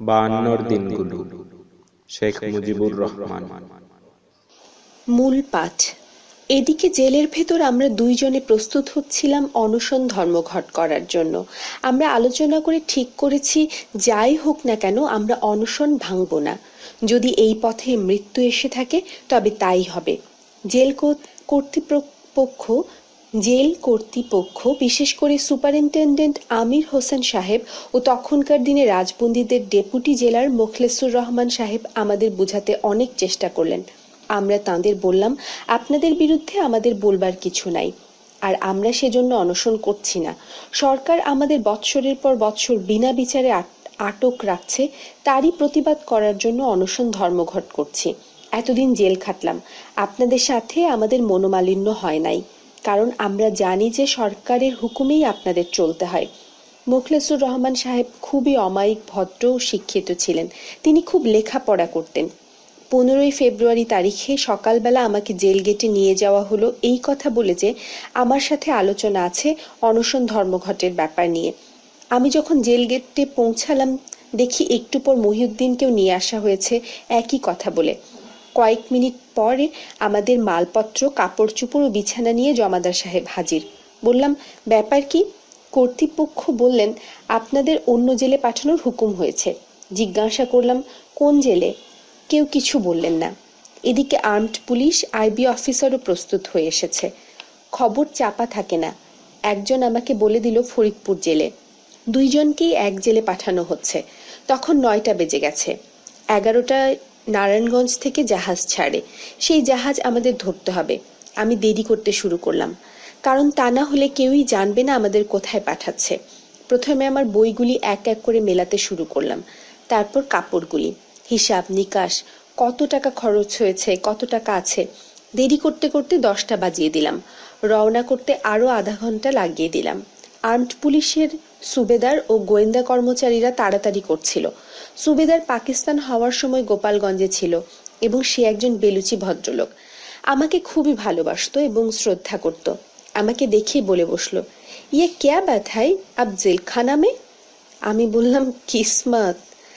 বায়ান্নর দিনগুলো। শেখ মুজিবুর রহমান। মূল পাঠ। এদিকে জেলের ভেতর আমরা দুইজনে প্রস্তুত হচ্ছিলাম অনশন ধর্মঘট করার জন্য। আমরা আলোচনা করে ঠিক করেছি, যাই হোক না কেন আমরা অনশন ভাঙব না। যদি এই পথে মৃত্যু এসে থাকে, তবে তাই হবে। জেল কর্তৃপক্ষ জেল কর্তৃপক্ষ, বিশেষ করে সুপারিনটেন্ডেন্ট আমির হোসেন সাহেব ও তখনকার দিনে রাজবন্দীদের ডেপুটি জেলার মোখলেসুর রহমান সাহেব আমাদের বোঝাতে অনেক চেষ্টা করলেন। আমরা তাঁদের বললাম, আপনাদের বিরুদ্ধে আমাদের বলবার কিছু নাই। আর আমরা সেজন্য অনশন করছি না। সরকার আমাদের বৎসরের পর বৎসর বিনা বিচারে আট- আটক রাখছে, তারই প্রতিবাদ করার জন্য অনশন ধর্মঘট করছি। এতদিন জেল খাটলাম। আপনাদের সাথে আমাদের মনোমালিন্য হয় নাই। কারণ আমরা জানি যে সরকারের হুকুমেই আপনাদের চলতে হয়। মোখলেসুর রহমান সাহেব খুবই অমায়িক, ভদ্র ও শিক্ষিত ছিলেন। তিনি খুব লেখাপড়া করতেন। পনেরোই ফেব্রুয়ারি তারিখে সকালবেলা আমাকে জেল গেটে নিয়ে যাওয়া হলো। এই কথা বলে যে আমার সাথে আলোচনা আছে অনশন ধর্মঘটের ব্যাপার নিয়ে। আমি যখন জেল গেটে পৌঁছালাম, দেখি একটু পর মহিউদ্দিনকেও নিয়ে আসা হয়েছে। একই কথা বলে। কয়েক মিনিট পরে আমাদের মালপত্র, কাপড়, চোপড় ও বিছানা নিয়ে জমাদার সাহেব হাজির। বললাম, ব্যাপার কি? কর্তৃপক্ষ বললেন, আপনাদের অন্য জেলে পাঠানোর হুকুম হয়েছে। জিজ্ঞাসা করলাম, কোন জেলে? কেউ কিছু বললেন না। এদিকে আর্মড পুলিশ, আইবি অফিসারও প্রস্তুত হয়ে এসেছে। খবর চাপা থাকে না। একজন আমাকে বলে দিল ফরিদপুর জেলে। দুইজনকেই এক জেলে পাঠানো হচ্ছে। তখন নয়টা বেজে গেছে। এগারোটায় নারায়ণগঞ্জ থেকে জাহাজ ছাড়ে। সেই জাহাজ আমাদের ধরতে হবে। আমি দেরি করতে শুরু করলাম। কারণ তা না হলে কেউই জানবে না আমাদের কোথায় পাঠাচ্ছে। প্রথমে আমার বইগুলি এক এক করে মেলাতে শুরু করলাম। তারপর কাপড়গুলি। হিসাব নিকাশ। কত টাকা খরচ হয়েছে, কত টাকা আছে? দেরি করতে করতে দশটা বাজিয়ে দিলাম। রওনা করতে আরও আধা ঘণ্টা লাগিয়ে দিলাম। আর্মড পুলিশের সুবেদার ও গোয়েন্দা কর্মচারীরা তাড়াতাড়ি করছিল। সুবেদার পাকিস্তান হওয়ার সময় গোপালগঞ্জে ছিল এবং সে একজন বেলুচি ভদ্রলোক। আমাকে খুবই ভালোবাসতো এবং শ্রদ্ধা করত। আমাকে দেখেই বলে বসল ইয়ে ক্যা বাত হাই আব জেলখানা মে? আমি বললাম, কিসমত।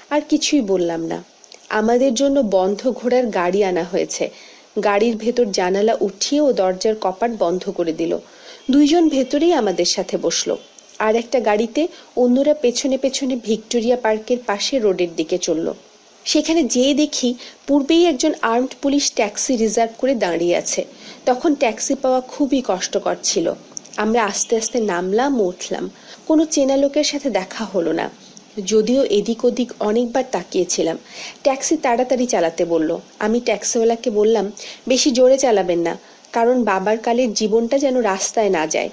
আর কিছুই বললাম না। আমাদের জন্য বন্ধ ঘোড়ার গাড়ি আনা হয়েছে। গাড়ির ভেতর জানালা উঠিয়ে ও দরজার কপাট বন্ধ করে দিল। দুইজন ভেতরেই আমাদের সাথে বসল। আর একটা গাড়িতে অন্যরা পেছনে পেছনে ভিক্টোরিয়া পার্কের পাশে রোডের দিকে চলল। সেখানে যেয়ে দেখি পূর্বেই একজন আর্মড পুলিশ ট্যাক্সি রিজার্ভ করে দাঁড়িয়ে আছে। তখন ট্যাক্সি পাওয়া খুবই কষ্টকর ছিল। আমরা আস্তে আস্তে নামলাম, উঠলাম। কোনো চেনা লোকের সাথে দেখা হলো না। যদিও এদিক ওদিক অনেকবার তাকিয়েছিলাম। ট্যাক্সি তাড়াতাড়ি চালাতে বলল। আমি ট্যাক্সিওয়ালাকে বললাম, বেশি জোরে চালাবেন না, কারণ বাবার কালের জীবনটা যেন রাস্তায় না যায়।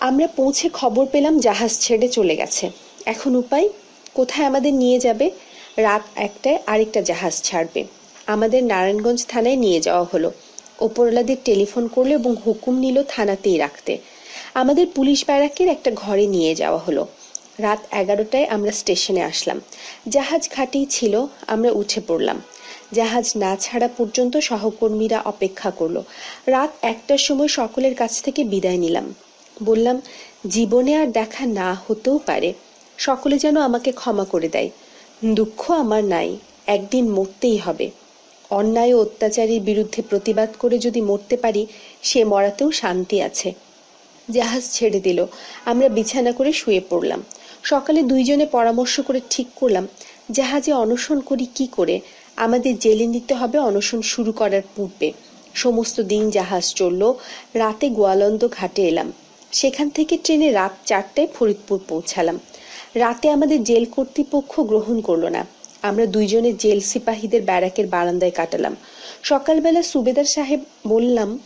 আমরা পৌঁছে খবর পেলাম জাহাজ ছেড়ে চলে গেছে। এখন উপায়, কোথায় আমাদের নিয়ে যাবে? রাত একটায় আরেকটা জাহাজ ছাড়বে। আমাদের নারায়ণগঞ্জ থানায় নিয়ে যাওয়া হলো। ওপরওয়ালাদের টেলিফোন করল এবং হুকুম নিল থানাতেই রাখতে। আমাদের পুলিশ ব্যারাকের একটা ঘরে নিয়ে যাওয়া হলো। রাত এগারোটায় আমরা স্টেশনে আসলাম। জাহাজ ঘাটেই ছিল, আমরা উঠে পড়লাম। জাহাজ না ছাড়া পর্যন্ত সহকর্মীরা অপেক্ষা করল। রাত একটার সময় সকলের কাছ থেকে বিদায় নিলাম। বললাম, জীবনে আর দেখা না হতেও পারে। সকলে যেন আমাকে ক্ষমা করে দেয়। দুঃখ আমার নাই, একদিন মরতেই হবে। অন্যায় ও অত্যাচারীর বিরুদ্ধে প্রতিবাদ করে যদি মরতে পারি, সে মরাতেও শান্তি আছে। জাহাজ ছেড়ে দিল। আমরা বিছানা করে শুয়ে পড়লাম। সকালে দুইজনে পরামর্শ করে ঠিক করলাম, জাহাজে অনশন করি কি করে? আমাদের জেলে নিতে হবে অনশন শুরু করার পূর্বে। সমস্ত দিন জাহাজ চলল, রাতে গোয়ালন্দ ঘাটে এলাম। সেখান থেকে ট্রেনে রাত চারটায় ফরিদপুর পৌঁছালাম। রাতে আমাদের জেল কর্তৃপক্ষ গ্রহণ করল না। আমরা দুইজনে জেল সিপাহীদের ব্যারাকের বারান্দায় কাটালাম। সকালবেলা সুবেদার সাহেব বললাম,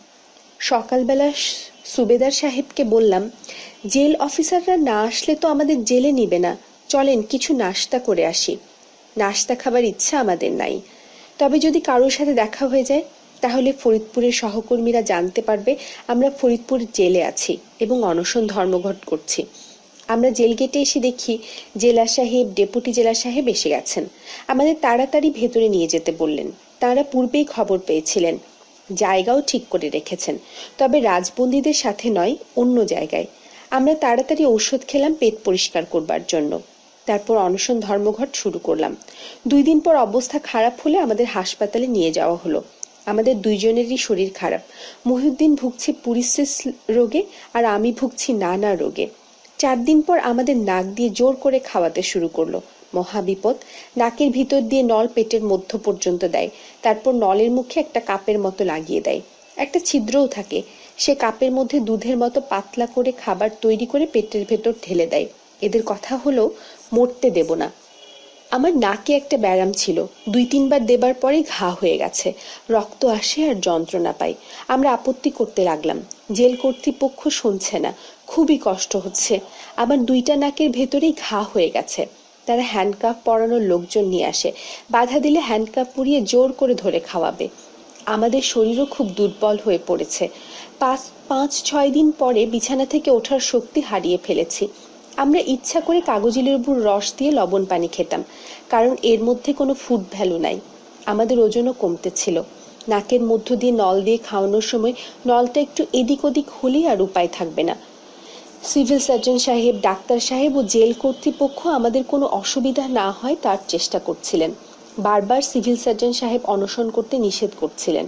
সকালবেলা সুবেদার সাহেবকে বললাম, জেল অফিসাররা না আসলে তো আমাদের জেলে নিবে না। চলেন কিছু নাস্তা করে আসি। নাস্তা খাবার ইচ্ছা আমাদের নাই। তবে যদি কারোর সাথে দেখা হয়ে যায় তাহলে ফরিদপুরের সহকর্মীরা জানতে পারবে আমরা ফরিদপুর জেলে আছি এবং অনশন ধর্মঘট করছি। আমরা জেল গেটে এসে দেখি জেলা সাহেব, ডেপুটি জেলা সাহেব এসে গেছেন। আমাদের তাড়াতাড়ি ভেতরে নিয়ে যেতে বললেন। তারা পূর্বেই খবর পেয়েছিলেন। জায়গাও ঠিক করে রেখেছেন। তবে রাজবন্দীদের সাথে নয়, অন্য জায়গায়। আমরা তাড়াতাড়ি ঔষধ খেলাম, পেট পরিষ্কার করবার জন্য। তারপর অনশন ধর্মঘট শুরু করলাম। দুই দিন পর অবস্থা খারাপ হলে আমাদের হাসপাতালে নিয়ে যাওয়া হলো। আমাদের দুইজনেরই শরীর খারাপ। মহিউদ্দিন ভুগছে পুরিসিস রোগে আর আমি ভুগছি নানা রোগে। চার দিন পর আমাদের নাক দিয়ে জোর করে খাওয়াতে শুরু করল। মহাবিপদ নাকের ভিতর দিয়ে নল পেটের মধ্য পর্যন্ত দেয়। তারপর নলের মুখে একটা কাপের মতো লাগিয়ে দেয়। একটা ছিদ্রও থাকে। সে কাপের মধ্যে দুধের মতো পাতলা করে খাবার তৈরি করে পেটের ভেতর ঢেলে দেয়। এদের কথা হলো, মরতে দেব না। আমার নাকে একটা ব্যায়াম ছিল। দুই তিনবার দেবার পরে ঘা হয়ে গেছে। রক্ত আসে আর যন্ত্রণা পাই। আমরা আপত্তি করতে লাগলাম। জেল কর্তৃপক্ষ শুনছে না। খুবই কষ্ট হচ্ছে। আমার দুইটা নাকের ভেতরেই ঘা হয়ে গেছে। তারা হ্যান্ডকাপ পরানোর লোকজন নিয়ে আসে। বাধা দিলে হ্যান্ডকাপ পুড়িয়ে জোর করে ধরে খাওয়াবে। আমাদের শরীরও খুব দুর্বল হয়ে পড়েছে। পাঁচ পাঁচ, ছয় দিন পরে বিছানা থেকে ওঠার শক্তি হারিয়ে ফেলেছি। আমরা ইচ্ছা করে কাগজি লেবুর রস দিয়ে লবণ পানি খেতাম, কারণ এর মধ্যে কোনো ফুড ভ্যালু নাই। আমাদের ওজনও কমতে ছিল নাকের মধ্য দিয়ে নল দিয়ে খাওয়ানোর সময় নলটা একটু এদিক ওদিক হলেই আর উপায় থাকবে না। সিভিল সার্জন সাহেব, ডাক্তার সাহেব ও জেল কর্তৃপক্ষ আমাদের কোনো অসুবিধা না হয় তার চেষ্টা করছিলেন। বারবার সিভিল সার্জন সাহেব অনশন করতে নিষেধ করছিলেন।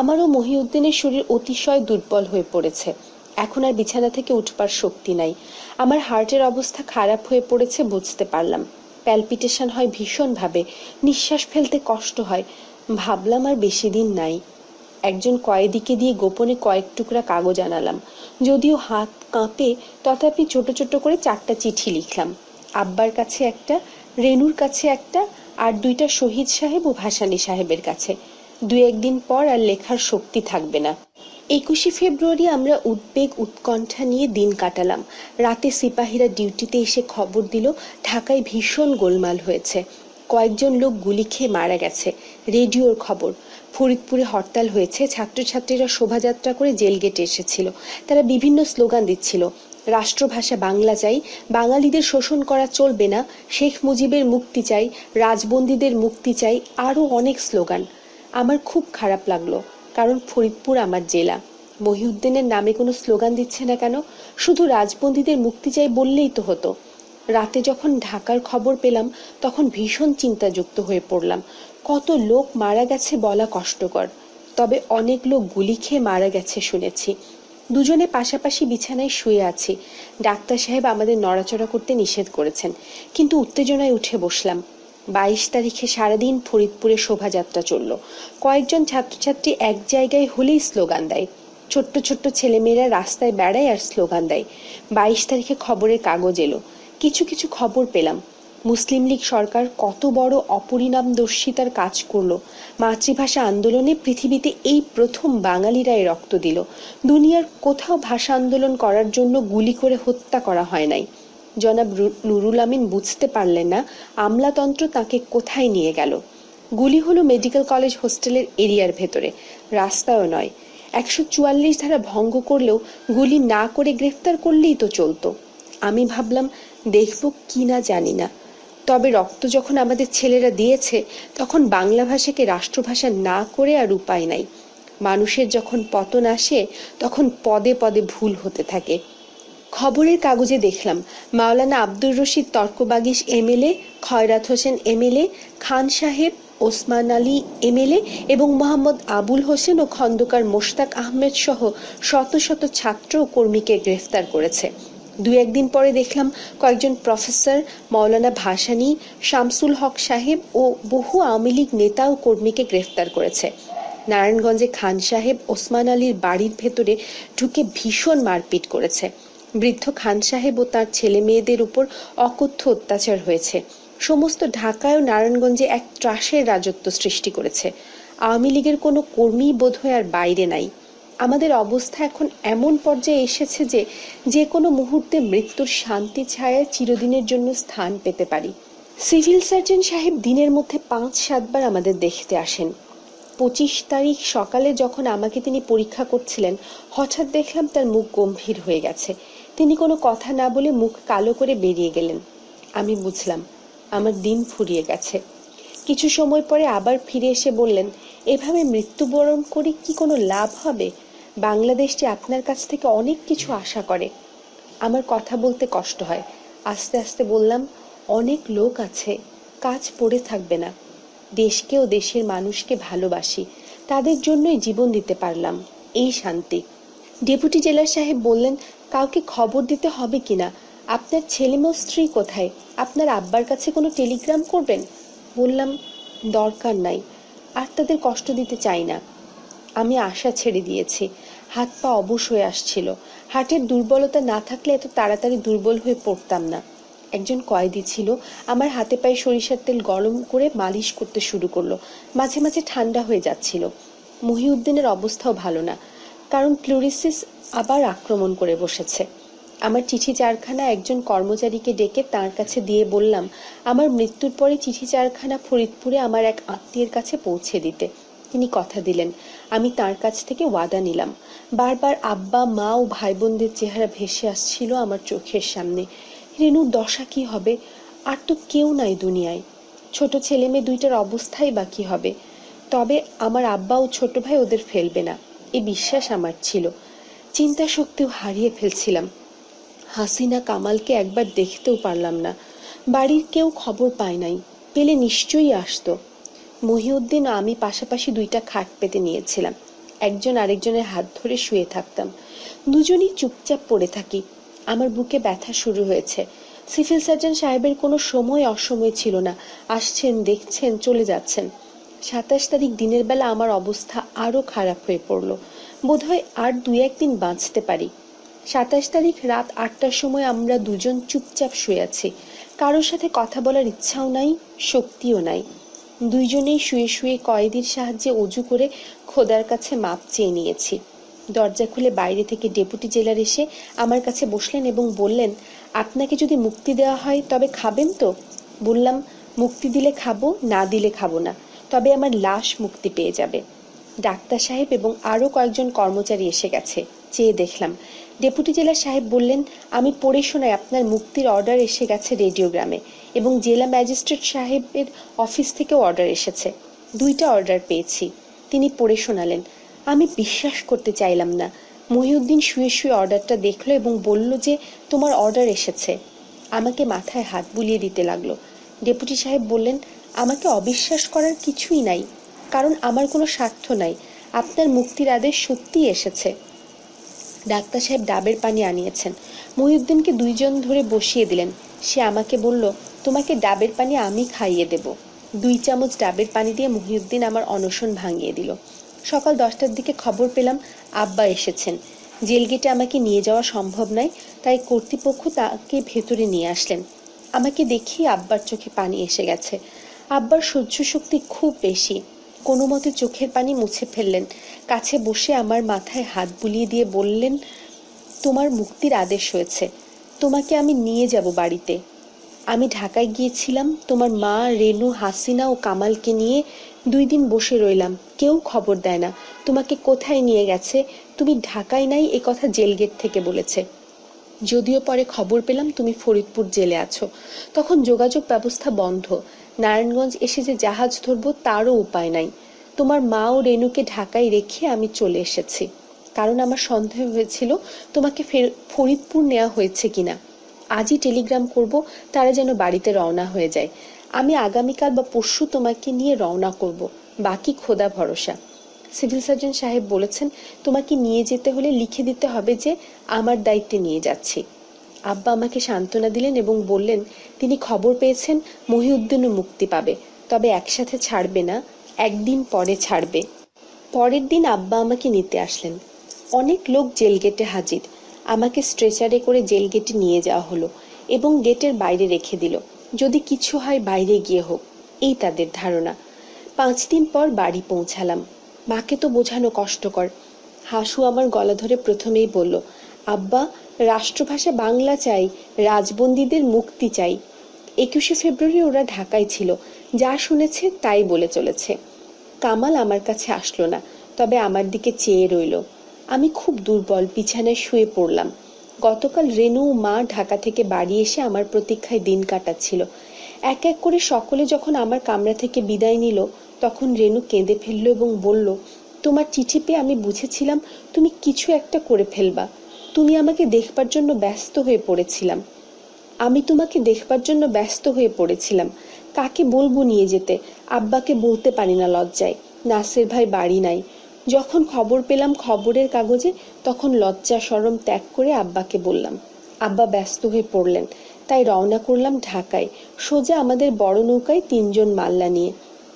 আমারও মহিউদ্দিনের শরীর অতিশয় দুর্বল হয়ে পড়েছে। এখন আর বিছানা থেকে উঠবার শক্তি নাই। আমার হার্টের অবস্থা খারাপ হয়ে পড়েছে বুঝতে পারলাম। প্যালপিটেশন হয় ভীষণভাবে, নিঃশ্বাস ফেলতে কষ্ট হয়। ভাবলাম আর বেশি দিন নাই। একজন কয়েদিকে দিয়ে গোপনে কয়েক টুকরা কাগজ আনালাম। যদিও হাত কাঁপে, তথাপি ছোট ছোট করে চারটা চিঠি লিখলাম। আব্বার কাছে একটা, রেনুর কাছে একটা আর দুইটা শহীদ সাহেব ও ভাসানী সাহেবের কাছে। দু একদিন পর আর লেখার শক্তি থাকবে না। একুশে ফেব্রুয়ারি আমরা উদ্বেগ, উৎকণ্ঠা নিয়ে দিন কাটালাম। রাতে সিপাহীরা ডিউটিতে এসে খবর দিল, ঢাকায় ভীষণ গোলমাল হয়েছে। কয়েকজন লোক গুলি খেয়ে মারা গেছে, রেডিওর খবর। ফরিদপুরে হরতাল হয়েছে, ছাত্রছাত্রীরা শোভাযাত্রা করে জেল গেটে এসেছিল। তারা বিভিন্ন স্লোগান দিচ্ছিল। রাষ্ট্রভাষা বাংলা চাই, বাঙালিদের শোষণ করা চলবে না, শেখ মুজিবের মুক্তি চাই, রাজবন্দীদের মুক্তি চাই, আরও অনেক স্লোগান। আমার খুব খারাপ লাগল। কারণ ফরিদপুর আমার জেলা। মহিউদ্দিনের নামে কোনো স্লোগান দিচ্ছে না কেন? শুধু রাজবন্দীদের মুক্তি চাই বললেই তো হতো। রাতে যখন ঢাকার খবর পেলাম, তখন ভীষণ চিন্তাযুক্ত হয়ে পড়লাম। কত লোক মারা গেছে বলা কষ্টকর। তবে অনেক লোক গুলি খেয়ে মারা গেছে শুনেছি। দুজনে পাশাপাশি বিছানায় শুয়ে আছি। ডাক্তার সাহেব আমাদের নড়াচড়া করতে নিষেধ করেছেন। কিন্তু উত্তেজনায় উঠে বসলাম। বাইশ তারিখে সারাদিন ফরিদপুরে শোভাযাত্রা চলল। কয়েকজন ছাত্রছাত্রী এক জায়গায় হলেই স্লোগান দেয়। ছোট্ট ছোট্ট ছেলেমেয়েরা রাস্তায় বেড়ায় আর স্লোগান দেয়। বাইশ তারিখে খবরের কাগজ এলো। কিছু কিছু খবর পেলাম। মুসলিম লীগ সরকার কত বড় অপরিণামদর্শিতার কাজ করল। মাতৃভাষা আন্দোলনে পৃথিবীতে এই প্রথম বাঙালিরাই রক্ত দিল। দুনিয়ার কোথাও ভাষা আন্দোলন করার জন্য গুলি করে হত্যা করা হয় নাই। জনাব নুরুল আমিন বুঝতে পারলেন না আমলাতন্ত্র তাকে কোথায় নিয়ে গেল। গুলি হলো মেডিকেল কলেজ হোস্টেলের এরিয়ার ভেতরে, রাস্তাও নয়। একশো চুয়াল্লিশ ধারা ভঙ্গ করলেও গুলি না করে গ্রেফতার করলেই তো চলতো। আমি ভাবলাম, দেখব কি না জানি না। তবে রক্ত যখন আমাদের ছেলেরা দিয়েছে, তখন বাংলা ভাষাকে রাষ্ট্রভাষা না করে আর উপায় নাই। মানুষের যখন পতন আসে, তখন পদে পদে ভুল হতে থাকে। খবরের কাগজে দেখলাম, মাওলানা আব্দুর রশিদ তর্কবাগিস এমএলএ, খয়রাত হোসেন এমএলএ, খান সাহেব, ওসমান আলী এমএলএ এবং মোহাম্মদ আবুল হোসেন ও খন্দকার মোশতাক আহমেদ সহ শত শত ছাত্র ও কর্মীকে গ্রেফতার করেছে। দু একদিন পরে দেখলাম কয়েকজন প্রফেসর মৌলানা ভাসানী, শামসুল হক সাহেব ও বহু আওয়ামী লীগ নেতা ও কর্মীকে গ্রেফতার করেছে। নারায়ণগঞ্জে খান সাহেব ওসমান আলীর বাড়ির ভেতরে ঢুকে ভীষণ মারপিট করেছে। বৃদ্ধ খান সাহেব ও তার ছেলে মেয়েদের উপর অকথ্য অত্যাচার হয়েছে। সমস্ত ঢাকায় ও নারায়ণগঞ্জে এক ত্রাসের রাজত্ব সৃষ্টি করেছে। আওয়ামী লীগের কোনো কর্মী বোধহয় আর বাইরে নাই। আমাদের অবস্থা এখন এমন পর্যায়ে এসেছে যে যে কোনো মুহূর্তে মৃত্যুর শান্তি ছায়ায় চিরদিনের জন্য স্থান পেতে পারি। সিভিল সার্জন সাহেব দিনের মধ্যে পাঁচ, সাতবার আমাদের দেখতে আসেন। পঁচিশ তারিখ সকালে যখন আমাকে তিনি পরীক্ষা করছিলেন, হঠাৎ দেখলাম তার মুখ গম্ভীর হয়ে গেছে। তিনি কোনো কথা না বলে মুখ কালো করে বেরিয়ে গেলেন। আমি বুঝলাম, আমার দিন ফুরিয়ে গেছে। কিছু সময় পরে আবার ফিরে এসে বললেন, এভাবে মৃত্যুবরণ করে কি কোনো লাভ হবে? বাংলাদেশটি আপনার কাছ থেকে অনেক কিছু আশা করে। আমার কথা বলতে কষ্ট হয়। আস্তে আস্তে বললাম, অনেক লোক আছে, কাজ পড়ে থাকবে না। দেশকে ও দেশের মানুষকে ভালোবাসি, তাদের জন্যই জীবন দিতে পারলাম। এই শান্তি। ডেপুটি জেলার সাহেব বললেন কাউকে খবর দিতে হবে কিনা? আপনার ছেলে মেয়ে স্ত্রী কোথায়? আপনার আব্বার কাছে কোনো টেলিগ্রাম করবেন? বললাম, দরকার নাই। আর তাদের কষ্ট দিতে চাই না। আমি আশা ছেড়ে দিয়েছি। হাত পা অবশ হয়ে আসছিল। হাটের দুর্বলতা না থাকলে এত তাড়াতাড়ি দুর্বল হয়ে পড়তাম না। একজন কয়েদি ছিল, আমার হাতে পায়ে সরিষার তেল গরম করে মালিশ করতে শুরু করল। মাঝে মাঝে ঠান্ডা হয়ে যাচ্ছিল। মহিউদ্দিনের অবস্থাও ভালো না। কারণ প্লুরিসিস আবার আক্রমণ করে বসেছে। আমার চিঠি চারখানা একজন কর্মচারীকে ডেকে তার কাছে দিয়ে বললাম, আমার মৃত্যুর পরে চিঠি চারখানা ফরিদপুরে আমার এক আত্মীয়ের কাছে পৌঁছে দিতে। তিনি কথা দিলেন। আমি তার কাছ থেকে ওয়াদা নিলাম। বারবার আব্বা, মা ও ভাই বোনদের চেহারা ভেসে আসছিল আমার চোখের সামনে। রেনুর দশা কি হবে? আর তো কেউ নাই দুনিয়ায়। ছোট ছেলে মেয়ে দুইটার অবস্থাই বা কি হবে? তবে আমার আব্বা ও ছোট ভাই ওদের ফেলবে না। এ বিশ্বাস আমার ছিল। চিন্তা শক্তিও হারিয়ে ফেলছিলাম। হাসিনা কামালকে একবার দেখতেও পারলাম না। বাড়ির কেউ খবর পায় নাই, পেলে নিশ্চয়ই আসতো। মহিউদ্দিন আমি পাশাপাশি দুইটা খাট পেতে নিয়েছিলাম। একজন আরেকজনের হাত ধরে শুয়ে থাকতাম। দুজনই চুপচাপ পড়ে থাকি। আমার বুকে ব্যথা শুরু হয়েছে। সিভিল সার্জন সাহেবের কোনো সময় অসময় ছিল না। আসছেন, দেখছেন, চলে যাচ্ছেন। সাতাশ তারিখ দিনের বেলা আমার অবস্থা আরও খারাপ হয়ে পড়ল। বোধহয় আর দুই একদিন বাঁচতে পারি। সাতাশ তারিখ রাত আটটার সময় আমরা দুজন চুপচাপ শুয়ে আছি। কারোর সাথে কথা বলার ইচ্ছাও নাই, শক্তিও নাই। দুইজনেই শুয়ে শুয়ে কয়েদির সাহায্যে অজু করে খোদার কাছে মাপ চেয়ে নিয়েছি। দরজা খুলে বাইরে থেকে ডেপুটি জেলার এসে আমার কাছে বসলেন এবং বললেন, আপনাকে যদি মুক্তি দেওয়া হয় তবে খাবেন তো? বললাম, মুক্তি দিলে খাব, না দিলে খাব না। তবে আমার লাশ মুক্তি পেয়ে যাবে। ডাক্তার সাহেব এবং আরও কয়েকজন কর্মচারী এসে গেছে। চেয়ে দেখলাম। ডেপুটি জেলা সাহেব বললেন, আমি পড়ে শোনাই আপনার মুক্তির অর্ডার এসে গেছে রেডিওগ্রামে এবং জেলা ম্যাজিস্ট্রেট সাহেবের অফিস থেকেও অর্ডার এসেছে। দুইটা অর্ডার পেয়েছি। তিনি পড়ে শোনালেন। আমি বিশ্বাস করতে চাইলাম না। মহিউদ্দিন শুয়ে শুয়ে অর্ডারটা দেখল এবং বলল যে, তোমার অর্ডার এসেছে। আমাকে মাথায় হাত বুলিয়ে দিতে লাগল। ডেপুটি সাহেব বললেন, আমাকে অবিশ্বাস করার কিছুই নাই। কারণ আমার কোনো স্বার্থ নাই। আপনার মুক্তির আদেশ সত্যিই এসেছে। ডাক্তার সাহেব ডাবের পানি আনিয়েছেন। মহিউদ্দিনকে দুইজন ধরে বসিয়ে দিলেন। সে আমাকে বলল, তোমাকে ডাবের পানি আমি খাইয়ে দেব। দুই চামচ ডাবের পানি দিয়ে মহিউদ্দিন আমার অনশন ভাঙিয়ে দিল। সকাল দশটার দিকে খবর পেলাম, আব্বা এসেছেন। জেল গেটে আমাকে নিয়ে যাওয়া সম্ভব নয় তাই কর্তৃপক্ষ তাকে ভেতরে নিয়ে আসলেন। আমাকে দেখি আব্বার চোখে পানি এসে গেছে। আব্বার সহ্য শক্তি খুব বেশি। কোনো মতে চোখের পানি মুছে ফেললেন। কাছে বসে আমার মাথায় হাত বুলিয়ে দিয়ে বললেন, তোমার মুক্তির আদেশ হয়েছে। তোমাকে আমি নিয়ে যাব বাড়িতে। আমি ঢাকায় গিয়েছিলাম। তোমার মা, রেনু, হাসিনা ও কামালকে নিয়ে দুই দিন বসে রইলাম। কেউ খবর দেয় না। তোমাকে কোথায় নিয়ে গেছে? তুমি ঢাকায় নাই, এ কথা জেল গেট থেকে বলেছে। যদিও পরে খবর পেলাম, তুমি ফরিদপুর জেলে আছো। তখন যোগাযোগ ব্যবস্থা বন্ধ। নারায়ণগঞ্জ এসে যে জাহাজ ধরবো, তারও উপায় নাই। তোমার মা ও রেনুকে ঢাকায় রেখে আমি চলে এসেছি। কারণ আমার সন্দেহ হয়েছিল, তোমাকে ফের ফরিদপুর নেওয়া হয়েছে কিনা। আজই টেলিগ্রাম করব, তারা যেন বাড়িতে রওনা হয়ে যায়। আমি আগামীকাল বা পরশু তোমাকে নিয়ে রওনা করব। বাকি খোদা ভরসা। সিভিল সার্জন সাহেব বলেছেন, তোমাকে নিয়ে যেতে হলে লিখে দিতে হবে যে, আমার দায়িত্বে নিয়ে যাচ্ছি। আব্বা আমাকে সান্ত্বনা দিলেন এবং বললেন, তিনি খবর পেয়েছেন, মহিউদ্দিনও মুক্তি পাবে। তবে একসাথে ছাড়বে না, একদিন পরে ছাড়বে। পরের দিন আব্বা আমাকে নিতে আসলেন। অনেক লোক জেল গেটে হাজির। আমাকে স্ট্রেচারে করে জেল গেটে নিয়ে যাওয়া হলো এবং গেটের বাইরে রেখে দিল। যদি কিছু হয় বাইরে গিয়ে হোক, এই তাদের ধারণা। পাঁচ দিন পর বাড়ি পৌঁছালাম। মাকে তো বোঝানো কষ্টকর। হাসু আমার গলা ধরে প্রথমেই বলল আব্বা, রাষ্ট্রভাষা বাংলা চাই, রাজবন্দীদের মুক্তি চাই। একুশে ফেব্রুয়ারি ওরা ঢাকায় ছিল। যা শুনেছে তাই বলে চলেছে। কামাল আমার কাছে আসলো না, তবে আমার দিকে চেয়ে রইল। আমি খুব দুর্বল, বিছানায় শুয়ে পড়লাম। গতকাল রেনু মা ঢাকা থেকে বাড়ি এসে আমার প্রতীক্ষায় দিন কাটাচ্ছিল। এক এক করে সকলে যখন আমার কামরা থেকে বিদায় নিল, তখন রেনু কেঁদে ফেলল এবং বলল, তোমার চিঠি পেয়ে আমি বুঝেছিলাম তুমি কিছু একটা করে ফেলবা। তুমি আমাকে দেখবার জন্য ব্যস্ত হয়ে পড়েছিলাম। আমি তোমাকে দেখবার জন্য ব্যস্ত হয়ে পড়েছিলাম। কাকে বলব নিয়ে যেতে? আব্বাকে বলতে পারি না লজ্জায়। নাসের ভাই বাড়ি নাই। যখন খবর পেলাম খবরের কাগজে, তখন লজ্জা সরম ত্যাগ করে আব্বাকে বললাম। আব্বা ব্যস্ত হয়ে পড়লেন। তাই রওনা করলাম ঢাকায়। সোজা আমাদের বড় নৌকায় তিনজন মাল্লা নিয়ে।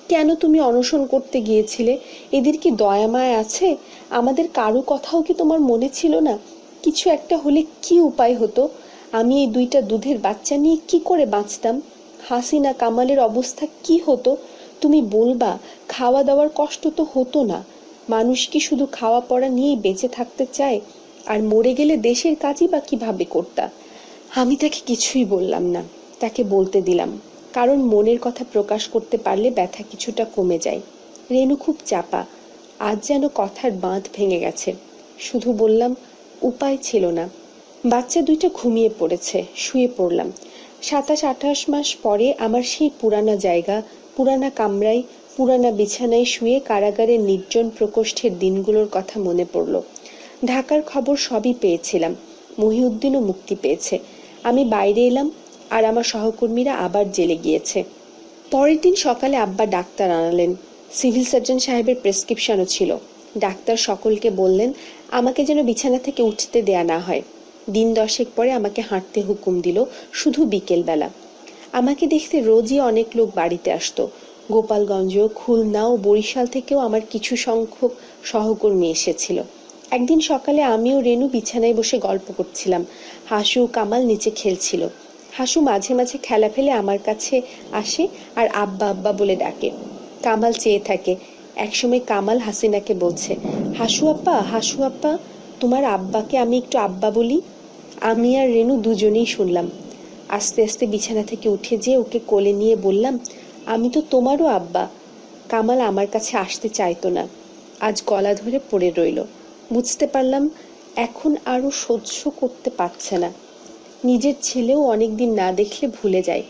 কেন তুমি অনশন করতে গিয়েছিলে? এদের কি দয়া মায়া আছে? আমাদের কারও কথাও কি তোমার মনে ছিল না? কিছু একটা হলে কি উপায় হতো? আমি এই দুইটা দুধের বাচ্চা নিয়ে কি করে বাঁচতাম? হাসিনা কামালের অবস্থা কি হতো? তুমি বলবা খাওয়া দাওয়ার কষ্ট তো হতো না। মানুষ কি শুধু খাওয়া পড়া নিয়েই বেঁচে থাকতে চায়? আর মরে গেলে দেশের কাজই বা কীভাবে করতা? আমি তাকে কিছুই বললাম না, তাকে বলতে দিলাম। কারণ মনের কথা প্রকাশ করতে পারলে ব্যথা কিছুটা কমে যায়। রেনু খুব চাপা, আজ যেন কথার বাঁধ ভেঙে গেছে। শুধু বললাম উপায় ছিল না। বাচ্চা দুইটা ঘুমিয়ে পড়েছে, শুয়ে পড়লাম। সাতাশ, আঠাশ মাস পরে আমার সেই পুরানা জায়গা, পুরানা কামরায়, পুরানা বিছানায় শুয়ে কারাগারের নির্জন প্রকোষ্ঠের দিনগুলোর কথা মনে পড়ল। ঢাকার খবর সবই পেয়েছিলাম, মহিউদ্দিনও মুক্তি পেয়েছে। আমি বাইরে এলাম আর আমার সহকর্মীরা আবার জেলে গিয়েছে। পরের দিন সকালে আব্বা ডাক্তার আনালেন, সিভিল সার্জন সাহেবের প্রেসক্রিপশনও ছিল। ডাক্তার সকলকে বললেন, আমাকে যেন বিছানা থেকে উঠতে দেয়া না হয়। দিন দশেক পরে আমাকে হাঁটতে হুকুম দিল, শুধু বিকেলবেলা। আমাকে দেখতে রোজই অনেক লোক বাড়িতে আসতো। গোপালগঞ্জ খুলনা ও বরিশাল থেকেও আমার কিছু সংখ্যক সহকর্মী এসেছিল। একদিন সকালে আমিও রেনু বিছানায় বসে গল্প করছিলাম। হাসু কামাল নিচে খেলছিল। হাসু মাঝে মাঝে খেলা ফেলে আমার কাছে আসে আর আব্বা আব্বা বলে ডাকে। কামাল চেয়ে থাকে একসময় কামাল হাসিনাকে বলছে, হাসু আপ্পা হাসু আপ্পা তোমার আব্বাকে আমি একটু আব্বা বলি? আমি আর রেনু দুজনেই শুনলাম। আস্তে আস্তে বিছানা থেকে উঠে যেয়ে ওকে কোলে নিয়ে বললাম, আমি তো তোমারও আব্বা। কামাল আমার কাছে আসতে চাইতো না। আজ গলা ধরে পড়ে রইল। বুঝতে পারলাম এখন আরও সহ্য করতে পারছে না। নিজের ছেলেও অনেকদিন না দেখলে ভুলে যায়।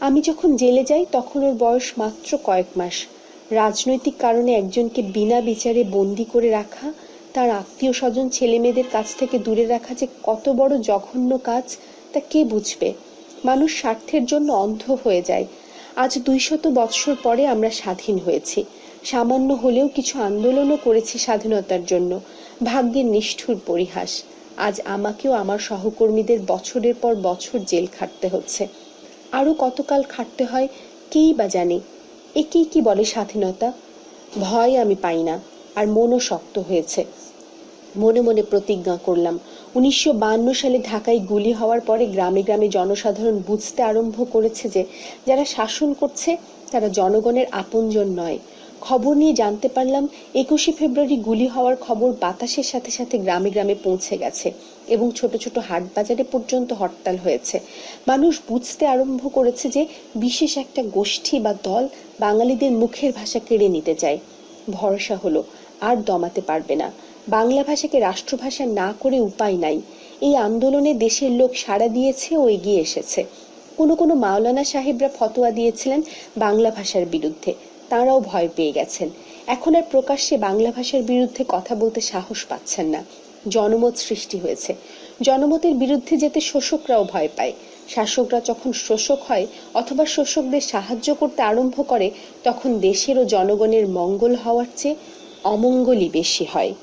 আমি যখন জেলে যাই তখন ওর বয়স মাত্র কয়েক মাস। রাজনৈতিক কারণে একজনকে বিনা বিচারে বন্দি করে রাখা, তার আত্মীয় স্বজন ছেলেমেয়েদের কাছ থেকে দূরে রাখা যে কত বড় জঘন্য কাজ, তা কে বুঝবে? মানুষ স্বার্থের জন্য অন্ধ হয়ে যায়। আজ দুইশত বৎসর পরে আমরা স্বাধীন হয়েছি। সামান্য হলেও কিছু আন্দোলনও করেছি স্বাধীনতার জন্য। ভাগ্যের নিষ্ঠুর পরিহাস। আজ আমাকেও আমার সহকর্মীদের বছরের পর বছর জেল খাটতে হচ্ছে। আরও কতকাল খাটতে হয়, কেই বা জানে? একেই কি বলে স্বাধীনতা? ভয় আমি পাই না, আর মনও শক্ত হয়েছে। মনে মনে প্রতিজ্ঞা করলাম, উনিশশো বায়ান্ন সালে ঢাকায় গুলি হওয়ার পরে গ্রামে গ্রামে জনসাধারণ বুঝতে আরম্ভ করেছে যে, যারা শাসন করছে, তারা জনগণের আপনজন নয়। খবর নিয়ে জানতে পারলাম, একুশে ফেব্রুয়ারি গুলি হওয়ার খবর বাতাসের সাথে সাথে গ্রামে গ্রামে পৌঁছে গেছে। এবং ছোট ছোট হাট বাজারে পর্যন্ত হরতাল হয়েছে। মানুষ বুঝতে আরম্ভ করেছে যে বিশেষ একটা গোষ্ঠী বা দল বাঙালিদের মুখের ভাষা কেড়ে নিতে চায়। ভরসা হলো, আর দমাতে পারবে না। বাংলা ভাষাকে রাষ্ট্রভাষা না করে উপায় নাই। এই আন্দোলনে দেশের লোক সাড়া দিয়েছে ও এগিয়ে এসেছে। কোনো কোনো মাওলানা সাহেবরা ফতোয়া দিয়েছিলেন বাংলা ভাষার বিরুদ্ধে। তাঁরাও ভয় পেয়ে গেছেন। এখন আর প্রকাশ্যে বাংলা ভাষার বিরুদ্ধে কথা বলতে সাহস পাচ্ছেন না। জনমত সৃষ্টি হয়েছে। জনমতের বিরুদ্ধে যেতে শোষকরাও ভয় পায়। শাসকরা যখন শোষক হয় অথবা শোষকদের সাহায্য করতে আরম্ভ করে, তখন দেশের ও জনগণের মঙ্গল হওয়ার চেয়ে অমঙ্গলই বেশি হয়।